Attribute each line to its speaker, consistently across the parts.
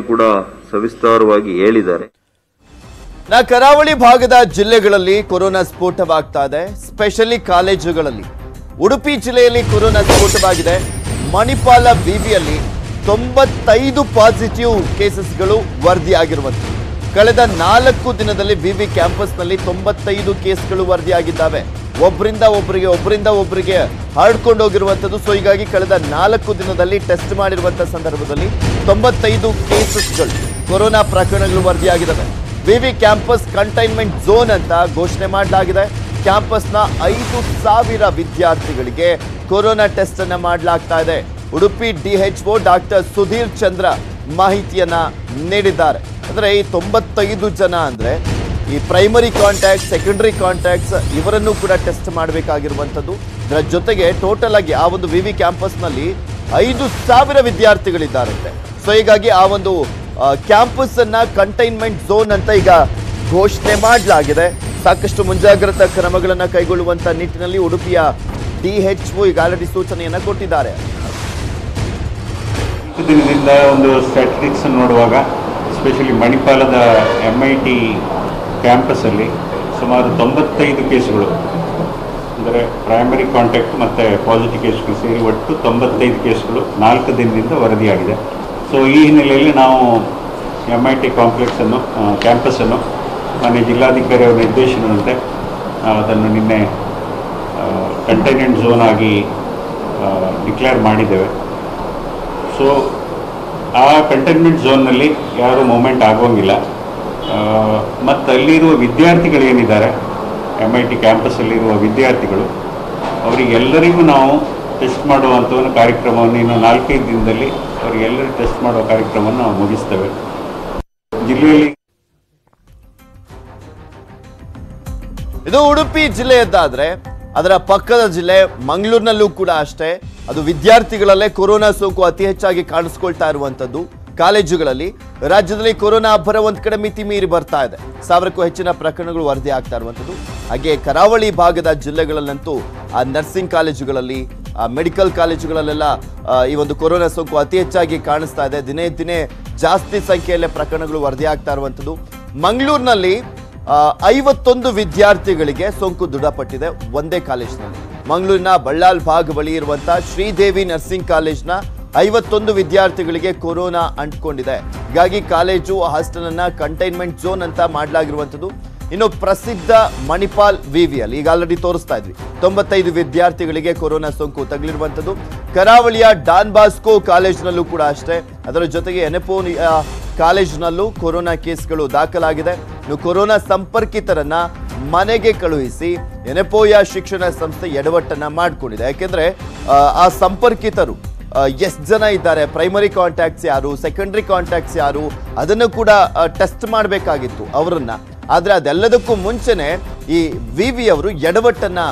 Speaker 1: ಕೂಡ ಸವಿಸ್ತಾರವಾಗಿ ಹೇಳಿದ್ದಾರೆ.
Speaker 2: ನಾ ಕರಾವಳಿ ಭಾಗದ ಜಿಲ್ಲೆಗಳಲ್ಲಿ ಕೊರೋನಾ ಸ್ಫೋಟವಾಗ್ತಾ ಇದೆ ಸ್ಪೆಷಲಿ ಕಾಲೇಜುಗಳಲ್ಲಿ. ಉಡುಪಿ ಜಿಲ್ಲೆಯಲ್ಲಿ ಕೊರೋನಾ ಸ್ಫೋಟವಾಗಿದೆ. ಮಣಿಪಾಲ ಬಿಬಿಯಲ್ಲಿ ತೊಂಬತ್ತೈದು ಪಾಸಿಟಿವ್ ಕೇಸಸ್ಗಳು ವರದಿಯಾಗಿರುವಂತೆ. ಕಳೆದ ನಾಲ್ಕು ದಿನದಲ್ಲಿ ವಿವಿ ಕ್ಯಾಂಪಸ್ನಲ್ಲಿ ತೊಂಬತ್ತೈದು ಕೇಸ್ಗಳು ವರದಿಯಾಗಿದ್ದಾವೆ. ಒಬ್ಬರಿಂದ ಒಬ್ಬರಿಗೆ ಒಬ್ಬರಿಂದ ಒಬ್ಬರಿಗೆ ಹರಡ್ಕೊಂಡು ಹೋಗಿರುವಂಥದ್ದು ಸೊ ಹೀಗಾಗಿ ಕಳೆದ ನಾಲ್ಕು ದಿನದಲ್ಲಿ ಟೆಸ್ಟ್ ಮಾಡಿರುವಂಥ ಸಂದರ್ಭದಲ್ಲಿ ತೊಂಬತ್ತೈದು ಕೇಸಸ್ಗಳು ಕೊರೋನಾ ಪ್ರಕರಣಗಳು ವರದಿಯಾಗಿದ್ದಾವೆ. ವಿವಿ ಕ್ಯಾಂಪಸ್ ಕಂಟೈನ್ಮೆಂಟ್ ಝೋನ್ ಅಂತ ಘೋಷಣೆ ಮಾಡಲಾಗಿದೆ. ಕ್ಯಾಂಪಸ್ನ ಐದು ಸಾವಿರ ವಿದ್ಯಾರ್ಥಿಗಳಿಗೆ ಕೊರೋನಾ ಟೆಸ್ಟ್ ಅನ್ನು ಮಾಡಲಾಗ್ತಾ ಇದೆ. ಉಡುಪಿ ಡಿಎಚ್ಒ ಡಾಕ್ಟರ್ ಸುಧೀರ್ ಚಂದ್ರ ಮಾಹಿತಿಯನ್ನ ನೀಡಿದ್ದಾರೆ. ಅಂದ್ರೆ ಈ ತೊಂಬತ್ತೈದು ಜನ ಅಂದ್ರೆ ಈ ಪ್ರೈಮರಿ ಕಾಂಟ್ಯಾಕ್ಟ್ ಸೆಕೆಂಡರಿ ಕಾಂಟ್ಯಾಕ್ಟ್ಸ್ ಇವರನ್ನು ಕೂಡ ಟೆಸ್ಟ್ ಮಾಡಬೇಕಾಗಿರುವಂಥದ್ದು. ಇದರ ಜೊತೆಗೆ ಟೋಟಲ್ ಆಗಿ ಆ ಒಂದು ವಿವಿ ಕ್ಯಾಂಪಸ್ನಲ್ಲಿ ಐದು ಸಾವಿರ ವಿದ್ಯಾರ್ಥಿಗಳಿದ್ದಾರಂತೆ ಸೊ ಹೀಗಾಗಿ ಆ ಒಂದು ಕ್ಯಾಂಪಸ್ ಅನ್ನ ಕಂಟೈನ್ಮೆಂಟ್ ಝೋನ್ ಅಂತ ಈಗ ಘೋಷಣೆ ಮಾಡಲಾಗಿದೆ. ಸಾಕಷ್ಟು ಮುಂಜಾಗ್ರತಾ ಕ್ರಮಗಳನ್ನು ಕೈಗೊಳ್ಳುವಂತ ನಿಟ್ಟಿನಲ್ಲಿ ಉಡುಪಿಯ ಡಿಎಚ್ಒ ಈಗ ಆಲ್ರೆಡಿ ಸೂಚನೆಯನ್ನ ಕೊಟ್ಟಿದ್ದಾರೆ.
Speaker 3: ದಿನದಿಂದ ಒಂದು ಸ್ಟ್ಯಾಟಿಸ್ಟಿಕ್ಸ್ ನೋಡುವಾಗ ಎಸ್ಪೆಷಲಿ ಮಣಿಪಾಲದ ಎಂ ಐ ಟಿ ಕ್ಯಾಂಪಸ್ಸಲ್ಲಿ ಸುಮಾರು ತೊಂಬತ್ತೈದು ಕೇಸುಗಳು, ಅಂದರೆ ಪ್ರೈಮರಿ ಕಾಂಟ್ಯಾಕ್ಟ್ ಮತ್ತು ಪಾಸಿಟಿವ್ ಕೇಸ್ಗಳು ಸೇರಿ ಒಟ್ಟು ತೊಂಬತ್ತೈದು ಕೇಸುಗಳು ನಾಲ್ಕು ದಿನದಿಂದ ವರದಿಯಾಗಿದೆ. ಸೊ ಈ ಹಿನ್ನೆಲೆಯಲ್ಲಿ ನಾವು ಎಂ ಐ ಟಿ ಕಾಂಪ್ಲೆಕ್ಸನ್ನು ಕ್ಯಾಂಪಸನ್ನು ಮನೆ ಜಿಲ್ಲಾಧಿಕಾರಿಯವರ ನಿರ್ದೇಶನದಂತೆ ಅದನ್ನು ನಿನ್ನೆ ಕಂಟೈನ್ಮೆಂಟ್ ಝೋನ್ ಆಗಿ ಡಿಕ್ಲೇರ್ ಮಾಡಿದ್ದೇವೆ. ಸೊ ಆ ಕಂಟೈನ್ಮೆಂಟ್ ಝೋನ್ನಲ್ಲಿ ಯಾರೂ ಮೂಮೆಂಟ್ ಆಗೋಂಗಿಲ್ಲ. ಮತ್ತು ಅಲ್ಲಿರುವ ವಿದ್ಯಾರ್ಥಿಗಳೇನಿದ್ದಾರೆ ಎಂ ಐ ಟಿ ಕ್ಯಾಂಪಸ್ಸಲ್ಲಿರುವ ವಿದ್ಯಾರ್ಥಿಗಳು. ಅವರಿಗೆಲ್ಲರಿಗೂ ನಾವು ಟೆಸ್ಟ್ ಮಾಡುವಂಥ ಒಂದು ಕಾರ್ಯಕ್ರಮವನ್ನು ಇನ್ನು ನಾಲ್ಕೈದು ದಿನದಲ್ಲಿ ಅವರಿಗೆಲ್ಲರೂ ಟೆಸ್ಟ್ ಮಾಡುವ ಕಾರ್ಯಕ್ರಮವನ್ನು ನಾವು ಮುಗಿಸ್ತೇವೆ. ಜಿಲ್ಲೆಯಲ್ಲಿ
Speaker 2: ಇದು ಉಡುಪಿ ಜಿಲ್ಲೆಯದ್ದಾದ್ರೆ ಅದರ ಪಕ್ಕದ ಜಿಲ್ಲೆ ಮಂಗಳೂರಿನಲ್ಲೂ ಕೂಡ ಅಷ್ಟೇ. ಅದು ವಿದ್ಯಾರ್ಥಿಗಳಲ್ಲೇ ಕೊರೋನಾ ಸೋಂಕು ಅತಿ ಹೆಚ್ಚಾಗಿ ಕಾಣಿಸ್ಕೊಳ್ತಾ ಇರುವಂತದ್ದು. ಕಾಲೇಜುಗಳಲ್ಲಿ ರಾಜ್ಯದಲ್ಲಿ ಕೊರೋನಾ ಅಬ್ಬರ ಒಂದು ಕಡೆ ಮಿತಿ ಮೀರಿ ಬರ್ತಾ ಇದೆ. ಸಾವಿರಕ್ಕೂ ಹೆಚ್ಚಿನ ಪ್ರಕರಣಗಳು ವರದಿ ಆಗ್ತಾ ಇರುವಂಥದ್ದು. ಹಾಗೆ ಕರಾವಳಿ ಭಾಗದ ಜಿಲ್ಲೆಗಳಲ್ಲಂತೂ ಆ ನರ್ಸಿಂಗ್ ಕಾಲೇಜುಗಳಲ್ಲಿ, ಆ ಮೆಡಿಕಲ್ ಕಾಲೇಜುಗಳಲ್ಲೆಲ್ಲ ಈ ಒಂದು ಕೊರೋನಾ ಸೋಂಕು ಅತಿ ಹೆಚ್ಚಾಗಿ ಕಾಣಿಸ್ತಾ ಇದೆ. ದಿನೇ ದಿನೇ ಜಾಸ್ತಿ ಸಂಖ್ಯೆಯಲ್ಲೇ ಪ್ರಕರಣಗಳು ವರದಿ ಆಗ್ತಾ ಇರುವಂಥದ್ದು. ಮಂಗಳೂರಿನಲ್ಲಿ ಐವತ್ತೊಂದು ವಿದ್ಯಾರ್ಥಿಗಳಿಗೆ ಸೋಂಕು ದೃಢಪಟ್ಟಿದೆ ಒಂದೇ ಕಾಲೇಜಿನಲ್ಲಿ. ಮಂಗಳೂರಿನ ಬಳ್ಳಾಲ್ ಭಾಗ್ ಬಳಿ ಇರುವಂತಹ ಶ್ರೀದೇವಿ ನರ್ಸಿಂಗ್ ಕಾಲೇಜ್ನ ಐವತ್ತೊಂದು ವಿದ್ಯಾರ್ಥಿಗಳಿಗೆ ಕೊರೋನಾ ಅಂಟ್ಕೊಂಡಿದೆ. ಹೀಗಾಗಿ ಕಾಲೇಜು ಹಾಸ್ಟೆಲ್ ಅನ್ನ ಕಂಟೈನ್ಮೆಂಟ್ ಝೋನ್ ಅಂತ ಮಾಡಲಾಗಿರುವಂಥದ್ದು. ಇನ್ನು ಪ್ರಸಿದ್ಧ ಮಣಿಪಾಲ್ ವಿವಿಯಲ್ಲಿ ಈಗ ಆಲ್ರೆಡಿ ತೋರಿಸ್ತಾ ಇದ್ವಿ. ತೊಂಬತ್ತೈದು ವಿದ್ಯಾರ್ಥಿಗಳಿಗೆ ಕೊರೋನಾ ಸೋಂಕು ತಗಲಿರುವಂಥದ್ದು. ಕರಾವಳಿಯ ಡಾನ್ ಬಾಸ್ಕೋ ಕಾಲೇಜಿನಲ್ಲೂ ಕೂಡ ಅಷ್ಟೇ. ಅದರ ಜೊತೆಗೆ ಎನೆಪೋ ಕಾಲೇಜಿನಲ್ಲೂ ಕೊರೋನಾ ಕೇಸ್ಗಳು ದಾಖಲಾಗಿದೆ. ಇನ್ನು ಕೊರೋನಾ ಸಂಪರ್ಕಿತರನ್ನ ಮನೆಗೆ ಕಳುಹಿಸಿ ಎನೆಪೋಯ ಶಿಕ್ಷಣ ಸಂಸ್ಥೆ ಎಡವಟ್ಟನ್ನ ಮಾಡಿಕೊಂಡಿದೆ. ಯಾಕೆಂದ್ರೆ ಆ ಸಂಪರ್ಕಿತರು ಎಷ್ಟು ಜನ ಇದ್ದಾರೆ. ಪ್ರೈಮರಿ ಕಾಂಟ್ಯಾಕ್ಟ್ಸ್ ಯಾರು ಸೆಕೆಂಡರಿ ಕಾಂಟ್ಯಾಕ್ಟ್ಸ್ ಯಾರು, ಅದನ್ನು ಕೂಡ ಟೆಸ್ಟ್ ಮಾಡಬೇಕಾಗಿತ್ತು ಅವರನ್ನ. ಆದರೆ ಅದೆಲ್ಲದಕ್ಕೂ ಮುಂಚೆನೆ ಈ ವಿ ವಿ ಅವರು ಎಡವಟ್ಟನ್ನ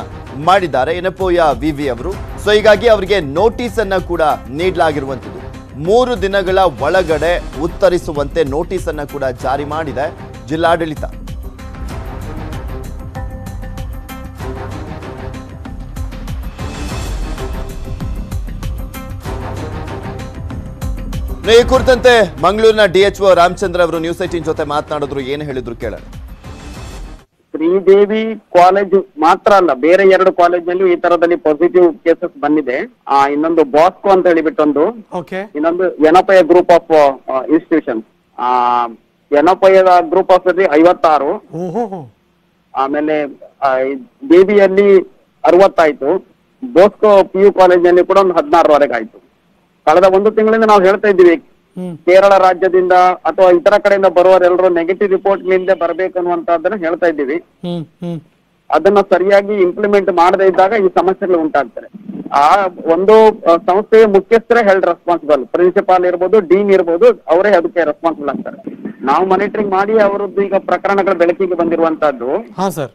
Speaker 2: ಮಾಡಿದ್ದಾರೆ. ಎನಪೋಯ ವಿ ವಿ ಅವರು. ಸೊ ಹೀಗಾಗಿ ಅವರಿಗೆ ನೋಟಿಸ್ ಅನ್ನ ಕೂಡ ನೀಡಲಾಗಿರುವಂಥದ್ದು. ಮೂರು ದಿನಗಳ ಒಳಗಡೆ ಉತ್ತರಿಸುವಂತೆ ನೋಟಿಸ್ ಅನ್ನ ಕೂಡ ಜಾರಿ ಮಾಡಿದೆ ಜಿಲ್ಲಾಡಳಿತ. ಈ ಕುರಿತಂತೆ ಮಂಗಳೂರಿನ ಡಿಎಚ್ಒ ರಾಮಚಂದ್ರ ಅವರು ನ್ಯೂಸ್ ಏಟೀನ್ ಜೊತೆ ಮಾತನಾಡಿದ್ರು. ಏನು ಹೇಳಿದ್ರು ಕೇಳೋಣ.
Speaker 4: ಶ್ರೀದೇವಿ ಕಾಲೇಜ್ ಮಾತ್ರ ಅಲ್ಲ ಬೇರೆ ಎರಡು ಕಾಲೇಜ್ನಲ್ಲೂ ಈ ತರದಲ್ಲಿ ಪಾಸಿಟಿವ್ ಕೇಸಸ್ ಬಂದಿದೆ. ಆ ಇನ್ನೊಂದು ಬಾಸ್ಕೋ ಅಂತ ಹೇಳಿಬಿಟ್ಟೊಂದು
Speaker 5: ಓಕೆ
Speaker 4: ಇನ್ನೊಂದು ಎನಪಯ ಗ್ರೂಪ್ ಆಫ್ ಇನ್ಸ್ಟಿಟ್ಯೂಷನ್ ಆ ಎನಪಯ ಗ್ರೂಪ್ ಆಫ್ ಅಲ್ಲಿ ಐವತ್ತಾರು. ಆಮೇಲೆ ದೇವಿಯಲ್ಲಿ ಅರವತ್ತಾಯ್ತು. ಬೋಸ್ಕೋ ಪಿ ಯು ಕಾಲೇಜ್ನಲ್ಲಿ ಕೂಡ ಒಂದು ಹದಿನಾರರವರೆಗೆ ಆಯ್ತು. ಕಳೆದ ಒಂದು ತಿಂಗಳಿಂದ ನಾವು ಹೇಳ್ತಾ ಇದ್ದೀವಿ ಕೇರಳ ರಾಜ್ಯದಿಂದ ಅಥವಾ ಇತರ ಕಡೆಯಿಂದ ಬರುವರೆಲ್ಲರೂ ನೆಗೆಟಿವ್ ರಿಪೋರ್ಟ್ನಿಂದ ಬರಬೇಕು ಅನ್ನುವಂತದ್ದನ್ನ ಹೇಳ್ತಾ ಇದ್ದೀವಿ. ಅದನ್ನ ಸರಿಯಾಗಿ ಇಂಪ್ಲಿಮೆಂಟ್ ಮಾಡದೇ ಇದ್ದಾಗ ಈ ಸಮಸ್ಯೆಗಳು ಉಂಟಾಗ್ತಾರೆ ಆ ಒಂದು ಸಂಸ್ಥೆಯ ಮುಖ್ಯಸ್ಥರೇ ಹೆಲ್ಡ್ ರೆಸ್ಪಾನ್ಸಿಬಲ್ ಪ್ರಿನ್ಸಿಪಾಲ್ ಇರ್ಬೋದು ಡೀನ್ ಇರ್ಬೋದು ಅವರೇ ಅದಕ್ಕೆ ರೆಸ್ಪಾನ್ಸಿಬಲ್ ಆಗ್ತಾರೆ. ನಾವು ಮಾನಿಟರಿಂಗ್ ಮಾಡಿ ಅವರದ್ದು ಈಗ ಪ್ರಕರಣಗಳು ಬೆಳಕಿಗೆ ಬಂದಿರುವಂತಹದ್ದು.
Speaker 5: ಹಾ ಸರ್.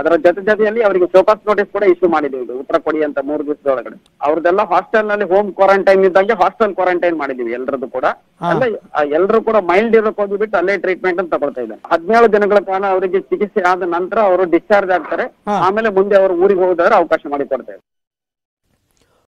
Speaker 4: ಅದರ ಜೊತೆ ಜೊತೆಯಲ್ಲಿ ಅವರಿಗೆ ಸೋಪಾಸ್ ನೋಟಿಸ್ ಕೂಡ ಇಶ್ಯೂ ಮಾಡಿದ್ದೀವಿ ಉತ್ತರ ಕೊಡಿ ಅಂತ ಮೂರು ದಿವಸದೊಳಗಡೆ. ಅವ್ರದ್ದೆಲ್ಲ ಹಾಸ್ಟೆಲ್ನಲ್ಲಿ ಹೋಮ್ ಕ್ವಾರಂಟೈನ್ ಇದ್ದಂಗೆ ಹಾಸ್ಟೆಲ್ ಕ್ವಾರಂಟೈನ್ ಮಾಡಿದೀವಿ ಎಲ್ಲರದ್ದು ಕೂಡ. ಅಲ್ಲ ಎಲ್ಲರೂ ಕೂಡ ಮೈಲ್ಡ್ ಇರೋಕೆ ಹೋಗಿಬಿಟ್ಟು ಅಲ್ಲೇ ಟ್ರೀಟ್ಮೆಂಟ್ ಅಂತ ತಗೊಳ್ತಾ ಇದ್ದಾರೆ. ಹದಿನೇಳು ದಿನಗಳ ಕಾಲ ಅವರಿಗೆ ಚಿಕಿತ್ಸೆ ಆದ ನಂತರ ಅವರು ಡಿಸ್ಚಾರ್ಜ್ ಆಗ್ತಾರೆ. ಆಮೇಲೆ ಮುಂದೆ ಅವರು ಊರಿಗೆ ಹೋಗೋದಾದ್ರೆ ಅವಕಾಶ ಮಾಡಿ ಕೊಡ್ತೇವೆ